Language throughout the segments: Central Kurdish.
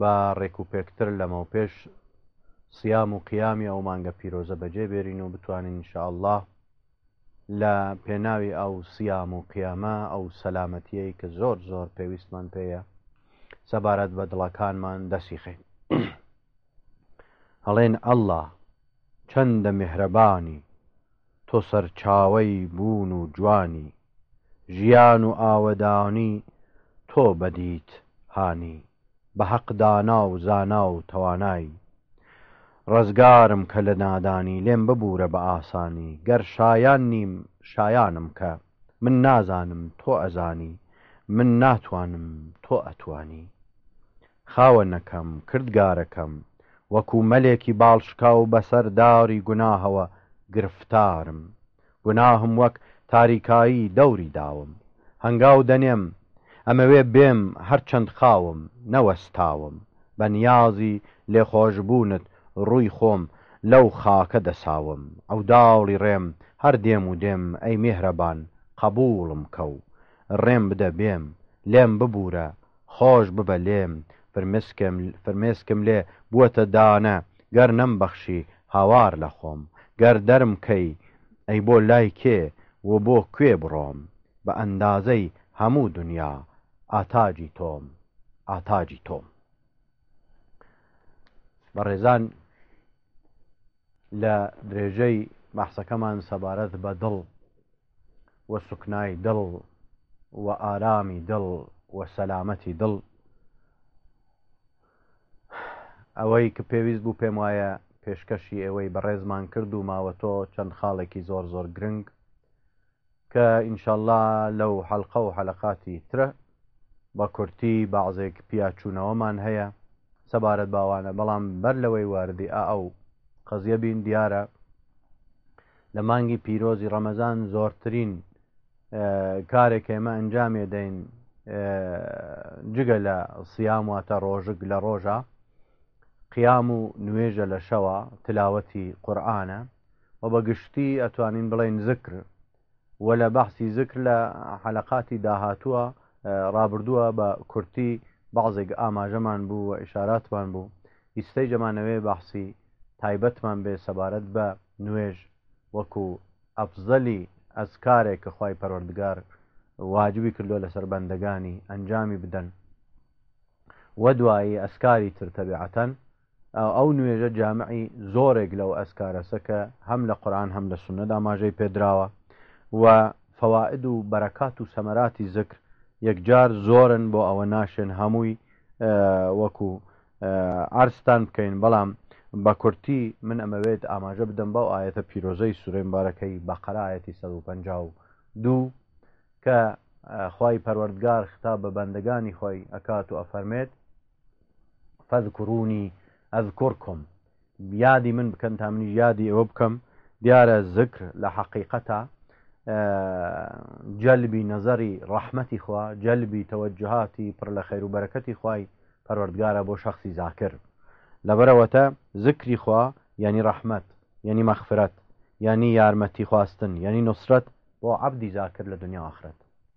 با ڕێکوپێکتر لەمەوپێش سیام و قیامی ئەو مانگە پیرۆزە بەجێ بێرین و بتوانین انشاءله لە پێناوی ئەو سیام و قیامە ئەو سەلامەتیەی کە زۆر زۆر پێویستمان پێیە سەبارەت بە دڵەکانمان دەسی خین هەڵێن ئەله چەندە میهرەبانی تۆ سەرچاوی بوون و جوانی ژیان و ئاوەدانی تۆ بەدیت هانی بە هەق دانا و زانا و توانای ڕزگارم کە لە نادانی لێم ببورە بە ئاسانی گەر شایان نیم شایانم کە من نازانم تۆ ئەزانی من ناتوانم تۆ ئەتوانی خاوەنەکەم کردگارەکەم وەکو مەلێکی باڵشکاو بەسەر داری گوناهەوە گرفتارم گوناهم وەک تاریکایی دەوری داوم هەنگاو دەنێم ئەمەوێ بێم هەرچەند خاوم نەوەستاوم بە نیازی لێخۆشبوونت ڕووی خۆم لەو خاکە دەساوم عەوداڵی ڕێم هەر دێم و دێم ئەی میهرەبان قەبووڵم کە و ڕێم بدە بێم لێم ببوورە خۆش ببە لێم فرمێسکم فرمێسکم لێ بووەتە دانە گەر نەمبەخشی هاوار لە خۆم گەر دەرم کەی ئەی بۆ لای کێ و بۆ کوێ بڕۆم بە ئەندازەی هەموو دونیا ئاتاجی تۆم ئاتاجی تۆم بەڕێزان لە درێژەی بەحسەکەمان سەبارەت بە دڵ و سوکنای دڵ و ئارامی دڵ و سەلامەتی دڵ ئەوەی کە پێویست بوو پێم وایە پێشکەشی ئێوەی بەڕێزمان کرد و ماوە تۆ چەند خاڵێکی زۆر زۆر گرنگ کە ئینشاءله لەو حەلقە و حەلقاتی ترە بە کورتی بەعزێک پیاچوونەوەمان هەیە سەبارەت باوانە بەڵام بەر لەوەی واردی ئا ئەو قەزیە بین دیارە لە مانگی پیرۆزی ڕەمەزان زۆرترین کارێک ئێمە ئەنجامێ دەین جگە لە سیام واتە ڕۆژک لە ڕۆژە قیام و نوێژە لە شەوە تلاوەتی قورآانە و بە گشتی ئەتوانین بڵێن زکر وەلا بەحسی زکر لە حەلەقاتی داهاتووە ڕابردووە بە کورتی بەعزێک ئاماژەمان بوو و ئیشاراتمان بوو ئیستەیج ئەمانەوێ بەحسی تایبەتمان بێ سەبارەت بە نوێژ وەکو ئەفزەلی ئەزکارێک کە خوای پەروەردگار واجبی کردووە لەسەر بەندەگانی ئەنجامی بدەن و دوایی ئەزکاری تر تەبیعەتەن ئەو نوێژە جامعی زۆرێک لەو ئەزکارەسە کە هەم لە قورئان هەم لە سوننەت ئاماژەی پێدراوە و فەوائد و بەرەکات و سەمەراتی زکر یەکجار زۆرن بۆ ئەوە ناشێن هەمووی وەکو عرزتان بکەین بەڵام بە کورتی من ئەمەوێت ئاماژە بدەم بەو ئاەتە پیرۆزەی سورەی مبارەکەی بەقەرایەتی 152 کە خی پەروەردگار ختا بە بەندەگانی خۆی ئەکات و ئەفەرمێت فاذکرونی اذکرکم یادی من بکەن تا منیش یادی ئێوە بکەم دیارە زکر لە حەقیقەتە جەلبی نەزەری ڕەحمەتی خوا جەلبی تەوەجهاتی پڕ لە خێر و بەرەکەتی خوای پەروەردگارە بۆ شخصی زاکر لەبەرەوەتە زکری خوا یعنی ڕەحمەت یعنی مەخفرەت یعنی یارمەتی خواستن یعنی نوسرەت بۆ عبدی زاکر لە دنیا آخرەت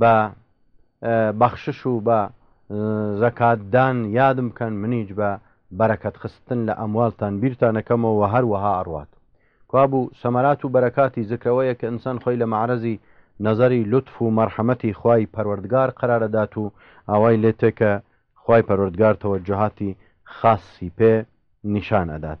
بە بەخشش و بە زەکات دان یادم بکەن منیچ بە بەرەکەت خستن لە ئەموالتان بیرتان ئەکەمەوە وە هەر وەها ئەڕوات کوا بوو سەمەرات و بەرەکاتی زکر ئەوەیە کە ئنسان خۆی لە مەعرەزی نەزەری لوتف و مەرحەمەتی خوای پەروەردگار قەرار ئەدات و ئاوای لێ تێ کە خوای پەروەردگار تەوەجوهاتی خاسی پێ نیشان ئەدات.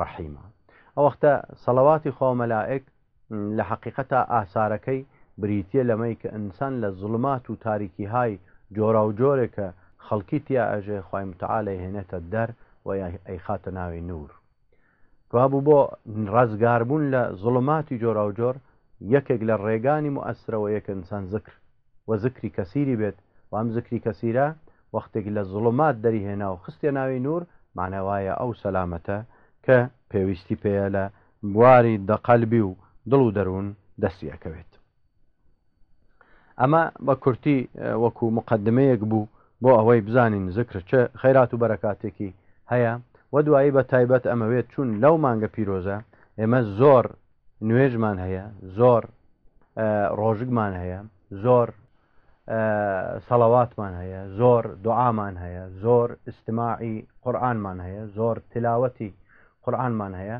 ڕەحیمە ئەوەختە سەڵەواتی خوا و مەلائک لە حەقیقەتا ئاسارەکەی بریتیە لەمەی کە ئنسان لە زوڵمات و تاریکیهای جۆراو جۆرێ کە خەڵکی تیا ئەژێ خوای متعال ئەیهێنێتە دەر و ئەیخاتە ناوی نور دوابوو بۆ ڕزگاربوون لە زوڵماتی جۆراو جۆر یەکێک لە ڕێگانی موئەسرەوە یەکە ئنسان زکر و زکری کەسیری بێت و ئەم زکری کەسیرە وەختێک لە زوڵومات دەری هێنا و خستیە ناوی نوور مەعنای وایە ئەو سەلامەتە کە پێویستی پێیە لە بواری قەلبی و دڵ و دەروون دەستی ئەکەوێت. ئەمە بە کورتی وەکو مقدمەیەک بوو بۆ ئەوەی بزانین زکر چ خەیرات و بەرەکاتێکی هەیە و دوایی بە تایبەت ئەمەوێت چون لەو مانگە پیرۆزە ئێمە زۆر نوێژمان هەیە زۆر ڕۆژگمان هەیە زۆر سەڵەواتمان هەیە زۆر دوعامان هەیە زۆر استماعی قورآانمان هەیە زۆر تلاوەتی قورآانمان هەیە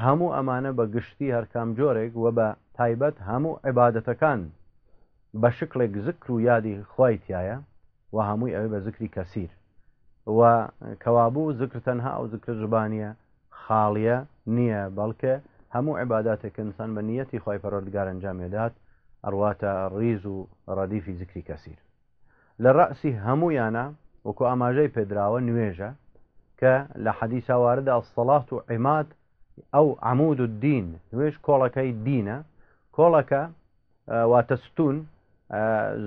هەموو ئەمانە بە گشتی هەرکام جۆرێک و بە تایبەت هەموو عیباەتەکان بە شکلێک زکر و یادی خی تایە و هەمووی ئەوێ بە زکری کەسیر و کەوابوو زکر تەنها ئەو زکر زبانە خاڵیە نیە بەڵکە هەموو عیباداتێک کە ئینسان بە نیەتی خوای پەروەردگار ئەنجامی دات ئەڕواتە ڕیز و ڕەدیفی زیکری کەسیر لە ڕەسی هەموویانە وەکو ئاماژەی پێدراوە نوێژە کە لە حەدیسا واردە ئەسەڵات و عیماد ئەو عمود و دین نوێژ کۆڵەکەی دینە کۆڵەکە واتە ستون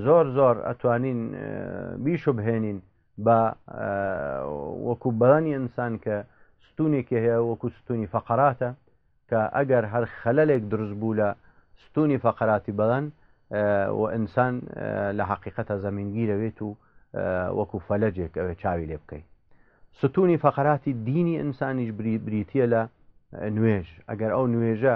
زۆر زۆر ئەتوانین بیشو بهێنین بە وەکو بەرانی ئینسان کە ستونێکی هەیە وەکو ستونی فەقەراتە کە ئەگەر هەر خەلەلێک دروست بوو لە ستونی فەقەراتی بەران و ئینسان لە حقیقەتە زەمینگیرەوێت و وەکو فەلەجێک ئەوێ چاوی لێ بکەیت ستونی فەقەراتی دینی ئینسانیش بریتە لە نوێژ ئەگەر ئەو نوێژە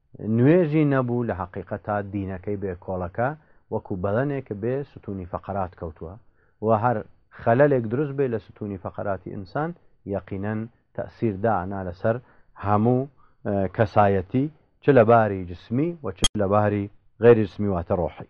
نوێژی نەبوو لە هەقیقەتا دینەکەی بێ کۆڵەکە وەکو بەدەنێک بێ ستونی فەقەرات کەوتوە و هەر خەلەلێک دروست بێ لە ستونی فەقەراتی ئینسان یەقینەن تەئسیر دائەنا لەسەر هەموو کەسایەتی چ لە باری جسمی و چ لە باری غەیری جسمی واتە ڕۆحی.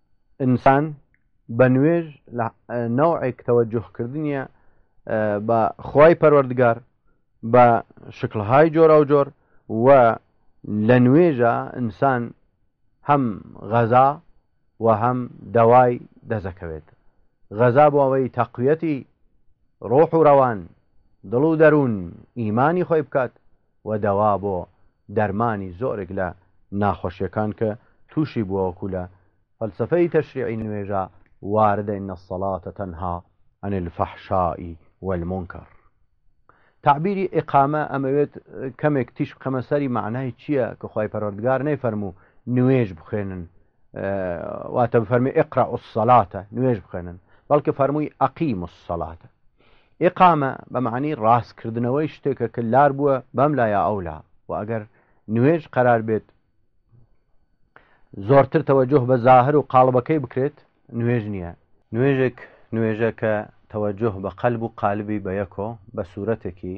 انسان، بە نوێژ لە نەوعێک تەوەجوه کردنیە بە خوای پەروەردگار بە شکڵهای جۆراوجۆر و لە نوێژا انسان هەم غەزا و هەم دەوای دەسەکەوێت غەزا بۆ ئەوەی تەقویەتی ڕۆح و ڕەوان دڵ و دەروون ئیمانی خۆی بکات و دەوا بۆ دەرمانی زۆرێک لە ناخۆشیەکان کە توشی بوە وەکو لە فەلسەفەی تەشریعی نوێژە واردە ان الصلاة تنهی عن الفحشاء والمنکر تەعبیری اقامە ئەمەوێت کەمێک تیشک بخەمە سەری مەعنای چیە کە خوای پەروەردگار نەیفەرموو نوێژ بخوێنن واتە بفەرمی ئقرا ئوسەلاتە نوێژ بخێنن بەڵکە فەرمووی ئەقیم و سەلاتە ئقامە بەمانی ڕاستکردنەوەی شتێکە کە لار بووە بەم لایە ئەولا و ئەگەر نوێژ قەرار بێت زۆرتر تەوەجۆه بە زاهر و قالبەکەی بکرێت نوێژ نییە نوێژێک نوێژە کە تەوەجۆه بە قەلب و قالبی بە یەکۆ بە سوورەتێکی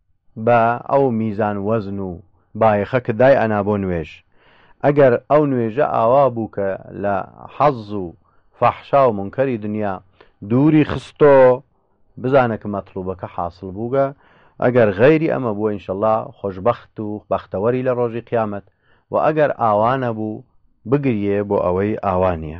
بە ئەو میزان وەزن و بایەخە کە دای ئەنا بۆ نوێژ ئەگەر ئەو نوێژە ئاوا بوو کە لە حەز و فەحشا و مونکەری دنیا دووری خستۆ بزانە کە مەتڵوبەکە حاسڵ بووگە ئەگەر غەیری ئەمە بووە ئینشەڵا خۆشبەخت و بەختەوەری لە ڕۆژی قیامەت وە ئەگەر ئاوا نەبوو بگریێ بۆ ئەوەی ئاوا نیە.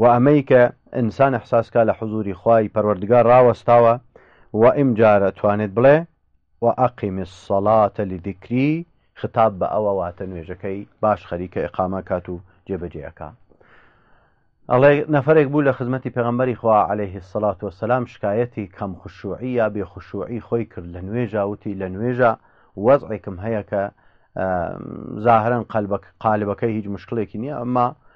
وە ئەمەی کە ئینسان احساس کا لە حزوری خوای پەروەردگار ڕاوەستاوە وە ئمجارە توانێت بڵێ، و اقم الصلاة لذکری، خیتاب بە ئەوە واتە نوێژەکەی باش خەریکە اقامە کات و جێ بە جێ ئەکا. ئەڵێ، نەفەرێک بوو لە خزمەتی پێغەمبەری خوا علیە الصلوة والسلام شکایەتی کەم خشوعی یا بێ خشوعی خۆی کرد لە نوێژا وتی لە نوێژا وەزعێکم هەیە کە زاهرەن قالبەکەی هیچ مشکلێکی نییە ئەمما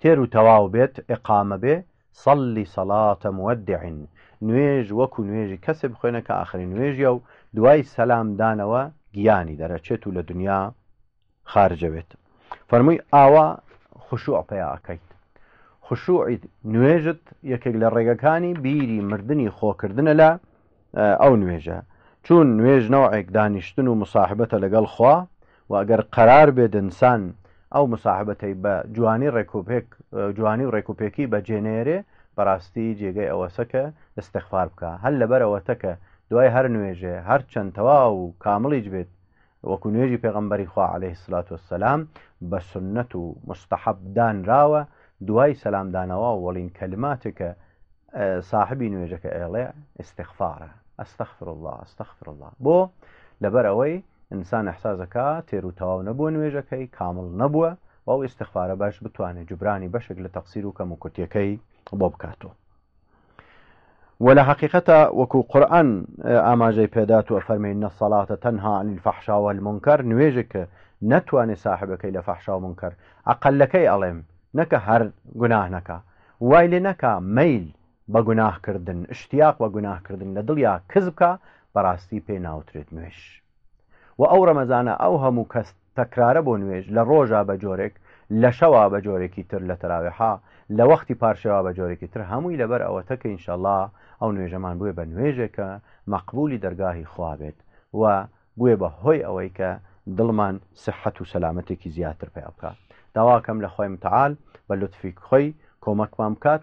تێر و تەواو بێت ئیقامە بێ صل صلاة مودع نوێژ وەکو نوێژی کەسێ بخوێنە کە ئاخرین نوێژیە و دوای سەلام دانەوە گیانی دەرەچێت و لە دنیا خارجەوێت فەرمووی ئاوا خشوع پیاکەیت خشوعی نوێژت یەکێک لە ڕێگەکانی بیری مردنی خۆکردنە لە ئەو نوێژە چون نوێژ نەوعێک دانیشتن و مساحبەتە لەگەڵ خوا و ئەگەر قەرار بێ دنسان ئەو مساحبەتەی بە جوانی ڕێکوپێک جوانی و ڕێکوپێکی بەجێنێرێ بەڕاستی جێگەی ئەوەسە کە استەخفار بکە هەر لەبەرەوە تەکە دوای هەر نوێژێ هەر چەند تەواو و کامڵیج بێت وەکو نوێژی پێغەمبەری خوا علیه الصلوة والسلام بە سنەت و مستحب دانراوە دوای سەلام دانەوە وەڵین کەلماتێکە صاحبی نوێژەکە ئێڵێ استغفارە استغفر الله استغفر الله بۆ لەبەر ئەوەی ئینسان احسازەکە تێر و تەواو نەبووە نوێژەکەی کامل نەبووە و ئەو استغفارە باش بتوانێت جبرانی بەشێک لە تەقسیر و کەم و کورتەکەی بۆ بکاتەوە وە لە حەقیقەتە وەکو قورئان ئاماژەی پێدات و فەرمی نە سەڵاتە تەنها عن الفحشا والمنکر نوێژێک کە نەتوانێ ساحبەکەی لە فەحشا و منکر ئەقەلەکەی ئەڵێم نەکە هەر گوناه نەکا وای لێ نەکا مەیل بە گوناهکردن اشتیاق بە گوناهکردن لە دڵیا کز بکا بەڕاستی پێی ناوترێت نوێژ وە ئەو ڕەمەزانە ئەو هەموو کەس تەکرارە بۆ نوێژ لە ڕۆژا بە جۆرێک لە شەوا بە جۆرێکی تر لە تەراوێحا لە وەختی پار شەوا بە جۆرێکی تر هەمووی لەبەر ئەوەتە کە ئینشەڵا ئەو نوێژەمان بوێ بە نوێژێک کە مەقبولی دەرگاهی خوا بێت و بوێ بە هۆی ئەوەی کە دڵمان سحەت و سەلامەتێکی زیاتر پێ بکە داواکەم لە خۆی متعال بە لطفی خۆی کۆمەکمان بکات